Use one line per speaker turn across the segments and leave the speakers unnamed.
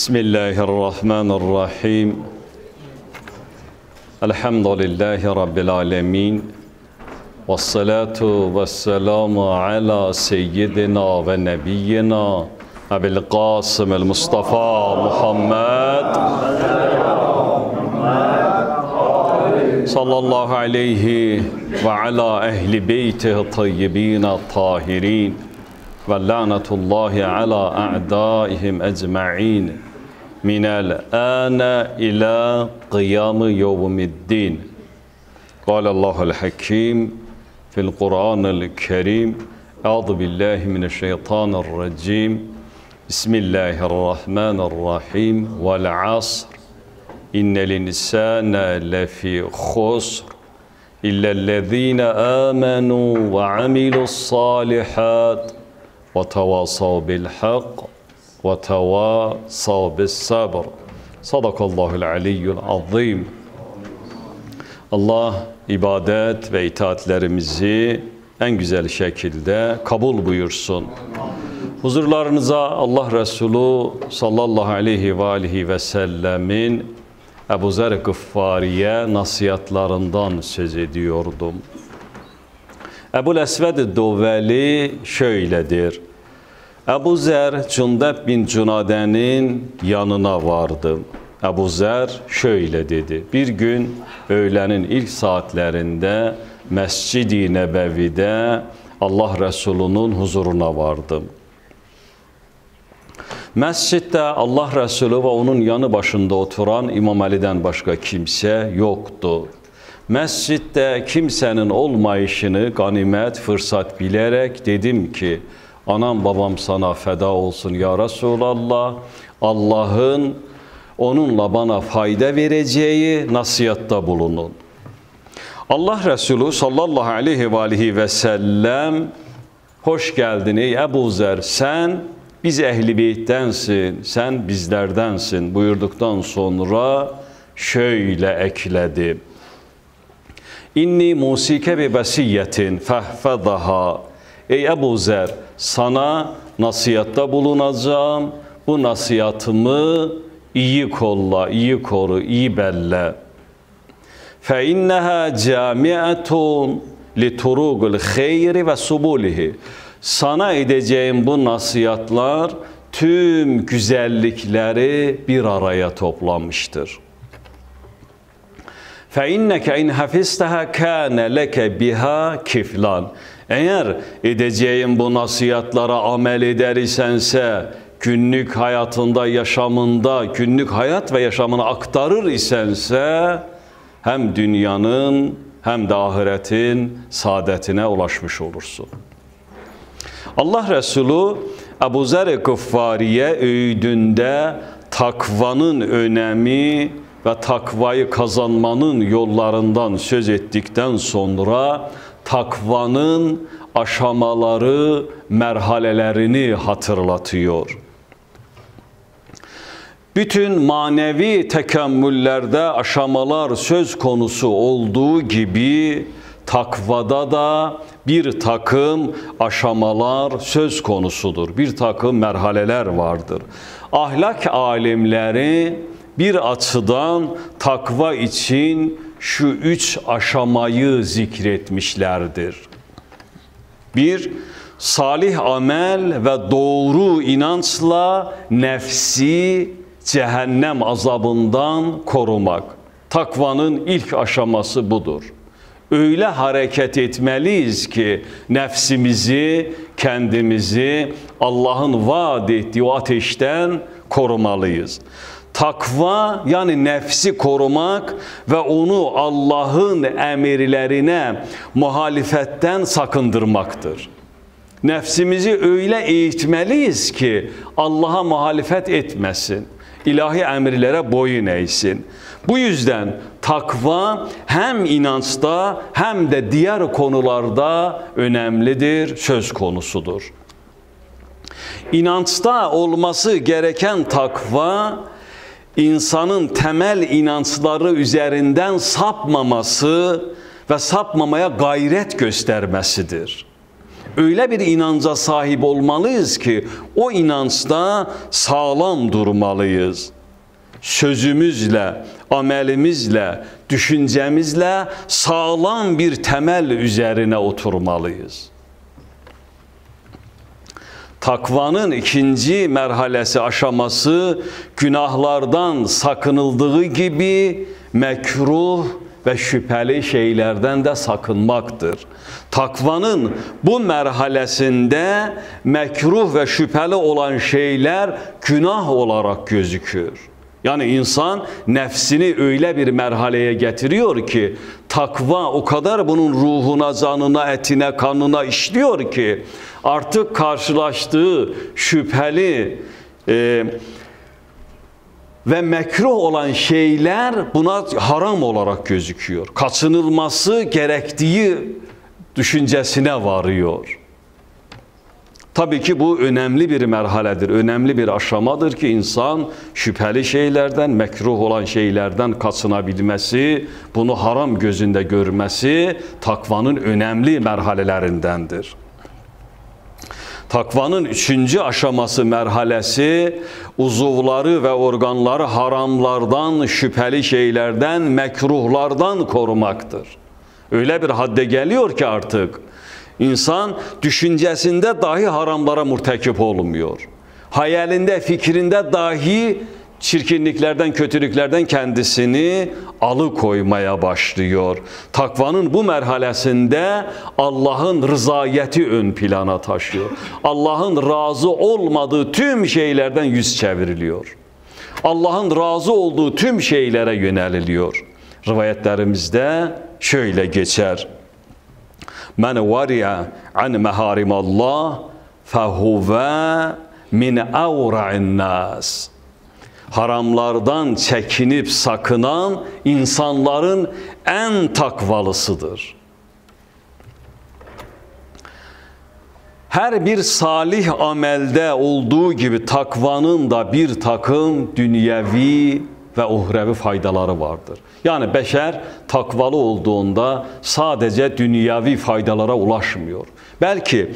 بسم الله الرحمن الرحيم. الحمد لله رب العالمين والصلاة والسلام على سيدنا ونبينا أبي القاسم المصطفى محمد. صلى الله عليه وعلى أهل بيته الطيبين الطاهرين ولعنة الله على أعدائهم أجمعين. من الآن إلى قيام يوم الدين. قال الله الحكيم في القرآن الكريم أعوذ بالله من الشيطان الرجيم. بسم الله الرحمن الرحيم. والعصر إن الإنسان لفي خسر إلا الذين آمنوا وعملوا الصالحات وتواصوا بالحق وتواصوا بالصبر صدق الله العلي العظيم Allah ibadet ve itaatlerimizi en güzel şekilde kabul buyursun. Huzurlarınıza Allah Resulü sallallahu aleyhi ve aleyhi ve sellemin Ebu Zer Gıffari'ye nasihatlarından söz ediyordum. Ebu Esved Doveli şöyledir. Əbu Zər Cündəb bin Cünadənin yanına vardı. Əbu Zər şöylə dedi. Bir gün öğlənin ilk saatlərində Məscid-i Nəbəvidə Allah Rəsulunun huzuruna vardım. Məsciddə Allah Rəsulü və onun yanı başında oturan İmam Əlidən başqa kimsə yoxdur. Məsciddə kimsənin olmayışını qanimət, fırsat bilərək dedim ki, anam babam sana feda olsun ya Resulallah, Allah'ın onunla bana fayda vereceği nasihatta bulunun. Allah Resulü sallallahu aleyhi ve aleyhi ve sellem hoş geldin ey Ebu Zer sen biz ehli beyttensin, sen bizlerdensin buyurduktan sonra şöyle ekledi. İnni musike bi besiyetin fehfedaha. Ey Ebu Zer sana nasihatta bulunacağım. Bu nasihatımı iyi kolla, iyi koru, iyi belle. Fe inneha camiatun li turugul hayri ve subulihi. Sana edeceğim bu nasihatlar tüm güzellikleri bir araya toplamıştır. Fe inneke in hafistaha kana leke biha kiflan. Eğer edeceğim bu nasihatlara amel eder isense, günlük hayatında, yaşamında, günlük hayat ve yaşamını aktarır isense, hem dünyanın hem de ahiretin saadetine ulaşmış olursun. Allah Resulü Ebu Zer-i Gıffari'ye öğüdünde takvanın önemi ve takvayı kazanmanın yollarından söz ettikten sonra takvanın aşamaları, merhalelerini hatırlatıyor. Bütün manevi tekemmüllerde aşamalar söz konusu olduğu gibi takvada da bir takım aşamalar söz konusudur. Bir takım merhaleler vardır. Ahlak alimleri bir açıdan takva için şu üç aşamayı zikretmişlerdir. Bir, salih amel ve doğru inançla nefsi cehennem azabından korumak. Takvanın ilk aşaması budur. Öyle hareket etmeliyiz ki nefsimizi, kendimizi Allah'ın vaad ettiği o ateşten korumalıyız. Takva yani nefsi korumak ve onu Allah'ın emirlerine muhalifetten sakındırmaktır. Nefsimizi öyle eğitmeliyiz ki Allah'a muhalefet etmesin. ilahi emirlere boyun eğsin. Bu yüzden takva hem inançta hem de diğer konularda önemlidir, söz konusudur. İnançta olması gereken takva insanın temel inançları üzerinden sapmaması ve sapmamaya gayret göstermesidir. Öyle bir inanca sahip olmalıyız ki o inançta sağlam durmalıyız. Sözümüzle, amelimizle, düşüncemizle sağlam bir temel üzerine oturmalıyız. Takvanın ikinci merhalesi aşaması günahlardan sakınıldığı gibi mekruh ve şüpheli şeylerden de sakınmaktır. Takvanın bu merhalesinde mekruh ve şüpheli olan şeyler günah olarak gözükür. Yani insan nefsini öyle bir merhaleye getiriyor ki takva o kadar bunun ruhuna, canına, etine, kanına işliyor ki artık karşılaştığı şüpheli e, ve mekruh olan şeyler buna haram olarak gözüküyor. Kaçınılması gerektiği düşüncesine varıyor. Tabii ki bu önemli bir merhaledir, önemli bir aşamadır ki insan şüpheli şeylerden, mekruh olan şeylerden kaçınabilmesi, bunu haram gözünde görmesi takvanın önemli merhalelerindendir. Takvanın üçüncü aşaması merhalesi uzuvları ve organları haramlardan, şüpheli şeylerden, mekruhlardan korumaktır. Öyle bir hadde geliyor ki artık insan düşüncesinde dahi haramlara murtekip olmuyor. Hayalinde, fikrinde dahi çirkinliklerden, kötülüklerden kendisini alıkoymaya başlıyor. Takvanın bu merhalesinde Allah'ın rızayeti ön plana taşıyor. Allah'ın razı olmadığı tüm şeylerden yüz çevriliyor. Allah'ın razı olduğu tüm şeylere yöneliliyor. Rivayetlerimizde şöyle geçer. Men vari'a an meharimallah fehuve min avra'in nas haramlardan çekinip sakınan insanların en takvalısıdır. Her bir salih amelde olduğu gibi takvanın da bir takım dünyevi ve uhrevi faydaları vardır. Yani beşer takvalı olduğunda sadece dünyavi faydalara ulaşmıyor. Belki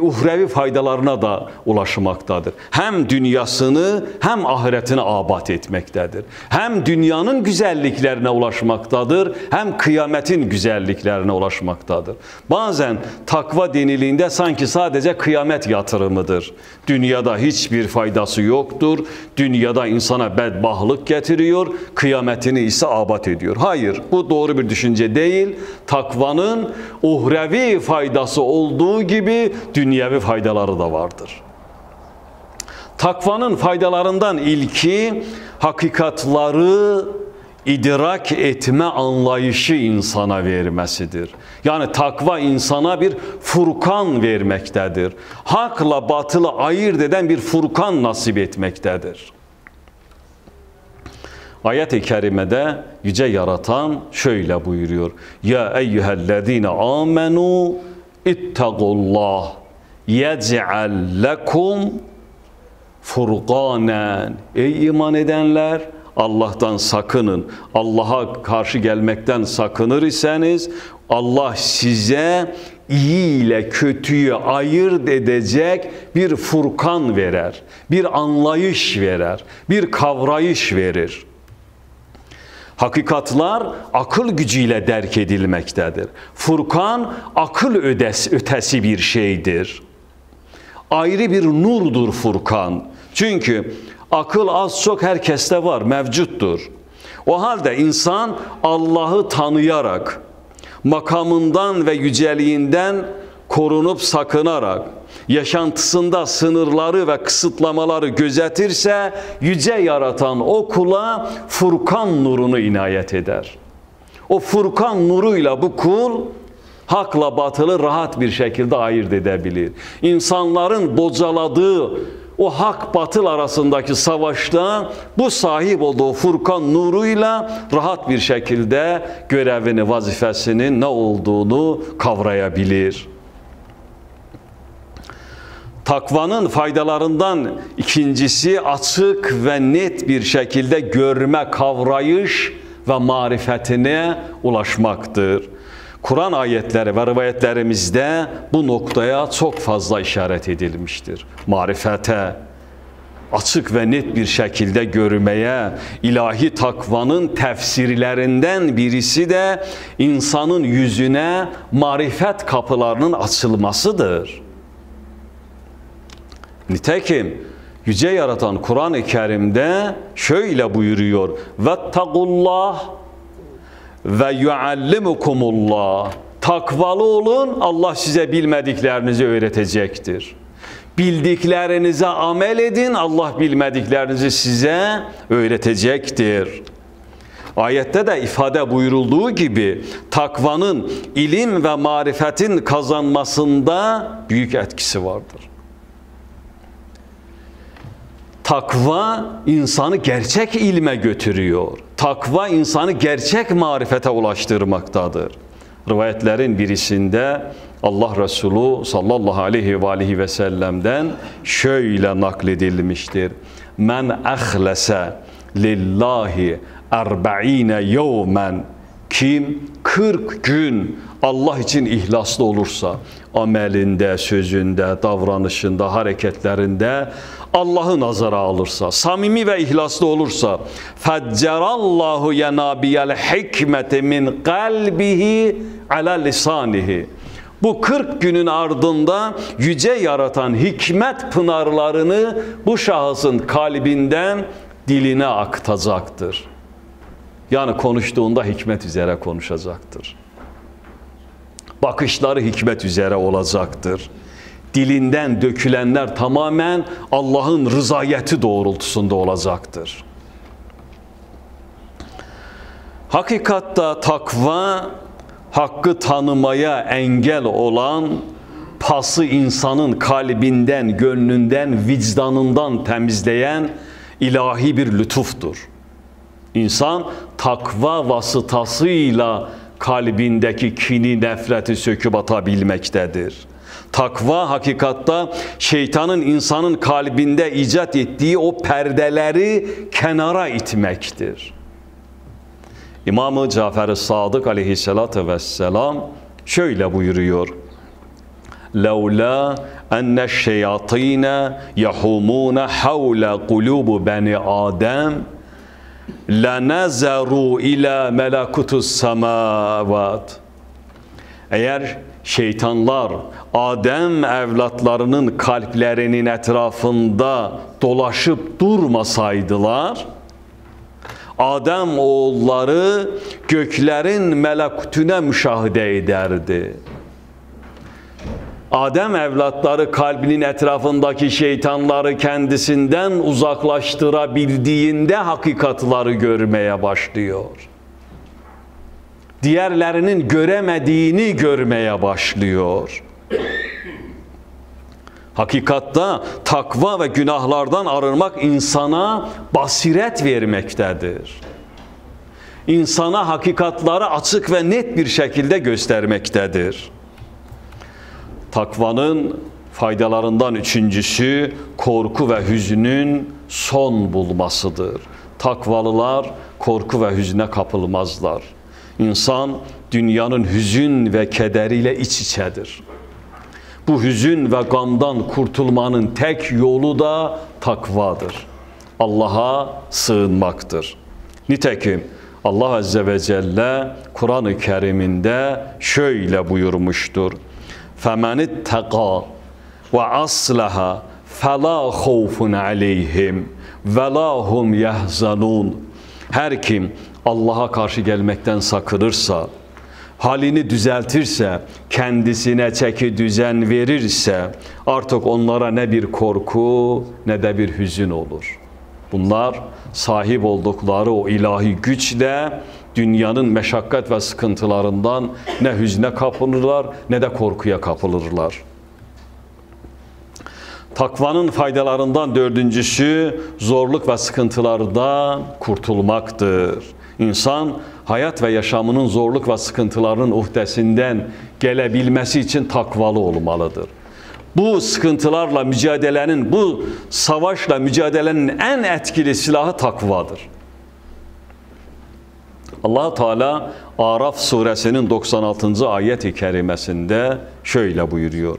uhrevi faydalarına da ulaşmaktadır. Hem dünyasını hem ahiretini abat etmektedir. Hem dünyanın güzelliklerine ulaşmaktadır hem kıyametin güzelliklerine ulaşmaktadır. Bazen takva deniliğinde sanki sadece kıyamet yatırımıdır. Dünyada hiçbir faydası yoktur. Dünyada insana bedbahlık getiriyor, kıyametini ise abat ediyor. Hayır, bu doğru bir düşünce değil. Takvanın uhrevi faydası olduğu gibi dünyevi faydaları da vardır. Takvanın faydalarından ilki hakikatları idrak etme anlayışı insana vermesidir. Yani takva insana bir furkan vermektedir. Hakla batılı ayırt eden bir furkan nasip etmektedir. Ayet-i kerimede yüce yaratan şöyle buyuruyor. Ya eyyühellezine amenu ittagullah yec'al lekum furqanen. Ey iman edenler Allah'tan sakının. Allah'a karşı gelmekten sakınır iseniz Allah size iyi ile kötüyü ayırt edecek bir furkan verer. Bir anlayış verer. Bir kavrayış verir. Hakikatlar akıl gücüyle derk edilmektedir. Furkan akıl ödesi, ötesi bir şeydir. Ayrı bir nurdur Furkan. Çünkü akıl az çok herkeste var, mevcuttur. O halde insan Allah'ı tanıyarak, makamından ve yüceliğinden korunup sakınarak, yaşantısında sınırları ve kısıtlamaları gözetirse yüce yaratan o kula Furkan nurunu inayet eder. O Furkan nuruyla bu kul hakla batılı rahat bir şekilde ayırt edebilir. İnsanların bocaladığı o hak batıl arasındaki savaşta bu sahip olduğu Furkan nuruyla rahat bir şekilde görevini, vazifesinin ne olduğunu kavrayabilir. Takvanın faydalarından ikincisi açık ve net bir şekilde görme, kavrayış ve marifetine ulaşmaktır. Kur'an ayetleri ve rivayetlerimizde bu noktaya çok fazla işaret edilmiştir. Marifete, açık ve net bir şekilde görmeye, ilahi takvanın tefsirlerinden birisi de insanın yüzüne marifet kapılarının açılmasıdır. Nitekim yüce yaratan Kur'an-ı Kerim'de şöyle buyuruyor: "Vettagullah ve yuallimukumullah." Takvalı olun, Allah size bilmediklerinizi öğretecektir. Bildiklerinize amel edin, Allah bilmediklerinizi size öğretecektir. Ayette de ifade buyurulduğu gibi takvanın ilim ve marifetin kazanmasında büyük etkisi vardır. Takva insanı gerçek ilme götürüyor. Takva insanı gerçek marifete ulaştırmaktadır. Rivayetlerin birisinde Allah Resulü sallallahu aleyhi ve aleyhi ve sellem'den şöyle nakledilmiştir. Men ahlese lillahi erba'ine yevmen kim 40 gün Allah için ihlaslı olursa amelinde, sözünde, davranışında, hareketlerinde Allah'ı nazara alırsa, samimi ve ihlaslı olursa feccerallahu yenabiyel hikmeti min kalbihi ala lisanihi bu 40 günün ardında yüce yaratan hikmet pınarlarını bu şahısın kalbinden diline aktacaktır. Yani konuştuğunda hikmet üzere konuşacaktır. Bakışları hikmet üzere olacaktır. Dilinden dökülenler tamamen Allah'ın rızayeti doğrultusunda olacaktır. Hakikatta takva hakkı tanımaya engel olan pası insanın kalbinden, gönlünden, vicdanından temizleyen ilahi bir lütuftur. İnsan takva vasıtasıyla kalbindeki kini, nefreti söküp atabilmektedir. Takva hakikatta şeytanın insanın kalbinde icat ettiği o perdeleri kenara itmektir. İmam-ı Cafer-i Sadık aleyhissalatü vesselam şöyle buyuruyor. لولا أن الشياطين يحومون حول قلوب بني آدم la nazaru ila melakutus semavat. Eğer şeytanlar Adem evlatlarının kalplerinin etrafında dolaşıp durmasaydılar, Adem oğulları göklerin melekutüne müşahede ederdi. Adem evlatları kalbinin etrafındaki şeytanları kendisinden uzaklaştırabildiğinde hakikatları görmeye başlıyor. Diğerlerinin göremediğini görmeye başlıyor. Hakikatta takva ve günahlardan arınmak insana basiret vermektedir. İnsana hakikatları açık ve net bir şekilde göstermektedir. Takvanın faydalarından üçüncüsü korku ve hüznün son bulmasıdır. Takvalılar korku ve hüzne kapılmazlar. İnsan dünyanın hüzün ve kederiyle iç içedir. Bu hüzün ve gamdan kurtulmanın tek yolu da takvadır. Allah'a sığınmaktır. Nitekim Allah Azze ve Celle Kur'an-ı Kerim'inde şöyle buyurmuştur. فَمَنِ اتَّقَى وَأَصْلَهَا فَلَا خَوْفٌ عَلَيْهِمْ وَلَا هُمْ يَحْزَنُونَ Her kim Allah'a karşı gelmekten sakınırsa, halini düzeltirse, kendisine çeki düzen verirse artık onlara ne bir korku ne de bir hüzün olur. Bunlar sahip oldukları o ilahi güçle dünyanın meşakkat ve sıkıntılarından ne hüzne kapılırlar ne de korkuya kapılırlar. Takvanın faydalarından dördüncüsü zorluk ve sıkıntılardan kurtulmaktır. İnsan hayat ve yaşamının zorluk ve sıkıntılarının uhdesinden gelebilmesi için takvalı olmalıdır. Bu sıkıntılarla mücadelenin, bu savaşla mücadelenin en etkili silahı takvadır. Allah Teala Araf suresinin 96. ayet-i kerimesinde şöyle buyuruyor.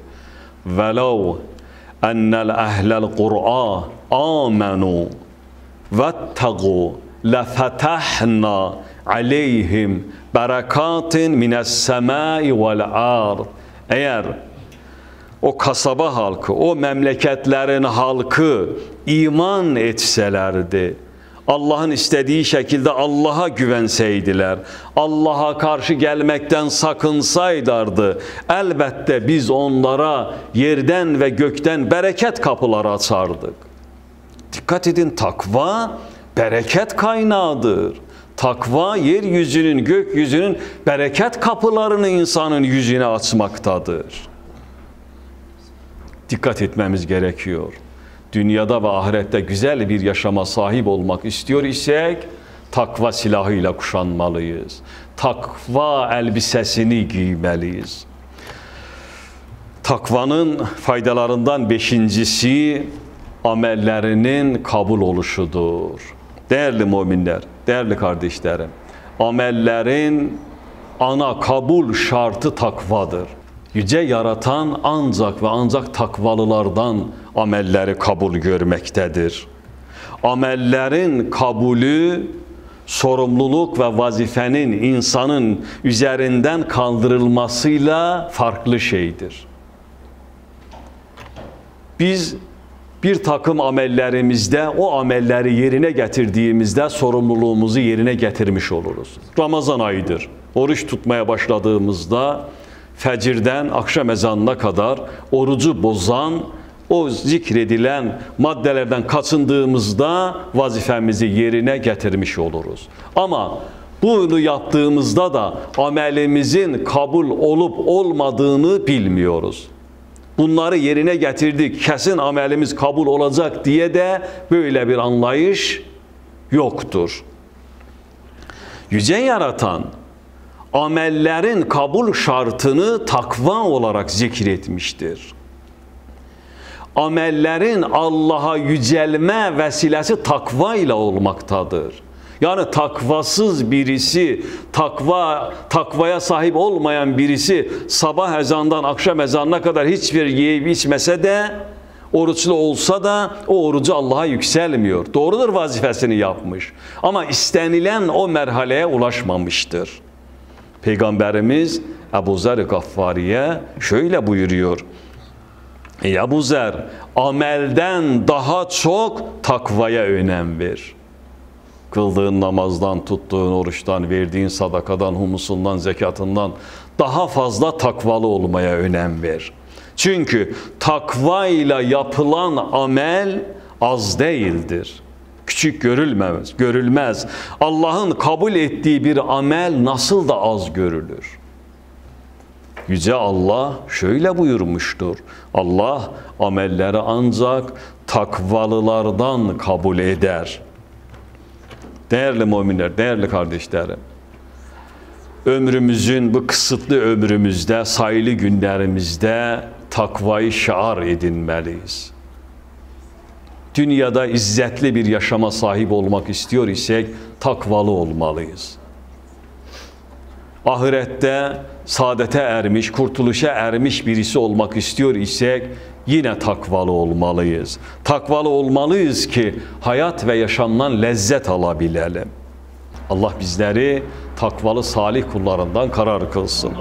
Ennel ehlel qur'a amenu vettegu lefetahna aleyhim berekatin mines semai vel ard. Eğer o kasaba halkı, o memleketlerin halkı iman etselerdi, Allah'ın istediği şekilde Allah'a güvenseydiler, Allah'a karşı gelmekten sakınsaylardı, elbette biz onlara yerden ve gökten bereket kapıları açardık. Dikkat edin takva bereket kaynağıdır. Takva yeryüzünün, gökyüzünün bereket kapılarını insanın yüzüne açmaktadır. Dikkat etmemiz gerekiyor dünyada ve ahirette güzel bir yaşama sahip olmak istiyor isek takva silahıyla kuşanmalıyız. Takva elbisesini giymeliyiz. Takvanın faydalarından beşincisi amellerinin kabul oluşudur. Değerli müminler, değerli kardeşlerim, amellerin ana kabul şartı takvadır. Yüce yaratan ancak ve ancak takvalılardan amelleri kabul görmektedir. Amellerin kabulü sorumluluk ve vazifenin insanın üzerinden kaldırılmasıyla farklı şeydir. Biz bir takım amellerimizde o amelleri yerine getirdiğimizde sorumluluğumuzu yerine getirmiş oluruz. Ramazan ayıdır. Oruç tutmaya başladığımızda fecirden akşam ezanına kadar orucu bozan o zikredilen maddelerden kaçındığımızda vazifemizi yerine getirmiş oluruz. Ama bunu yaptığımızda da amelimizin kabul olup olmadığını bilmiyoruz. Bunları yerine getirdik, kesin amelimiz kabul olacak diye de böyle bir anlayış yoktur. Yüce yaratan amellerin kabul şartını takva olarak zikretmiştir. Amellerin Allah'a yücelme vesilesi takva ile olmaktadır. Yani takvasız birisi, takva takvaya sahip olmayan birisi sabah ezandan akşam ezanına kadar hiçbir yiyip içmese de oruçlu olsa da o orucu Allah'a yükselmiyor. Doğrudur vazifesini yapmış. Ama istenilen o merhaleye ulaşmamıştır. Peygamberimiz Ebu Zer Gaffari'ye şöyle buyuruyor. Ey Ebu Zer, amelden daha çok takvaya önem ver. Kıldığın namazdan, tuttuğun oruçtan, verdiğin sadakadan, humusundan, zekatından daha fazla takvalı olmaya önem ver. Çünkü takva ile yapılan amel az değildir küçük görülmez, görülmez. Allah'ın kabul ettiği bir amel nasıl da az görülür? Yüce Allah şöyle buyurmuştur. Allah amelleri ancak takvalılardan kabul eder. Değerli müminler, değerli kardeşlerim. Ömrümüzün bu kısıtlı ömrümüzde, sayılı günlerimizde takvayı şiar edinmeliyiz dünyada izzetli bir yaşama sahip olmak istiyor isek takvalı olmalıyız. Ahirette saadete ermiş, kurtuluşa ermiş birisi olmak istiyor isek yine takvalı olmalıyız. Takvalı olmalıyız ki hayat ve yaşamdan lezzet alabilelim. Allah bizleri takvalı salih kullarından karar kılsın.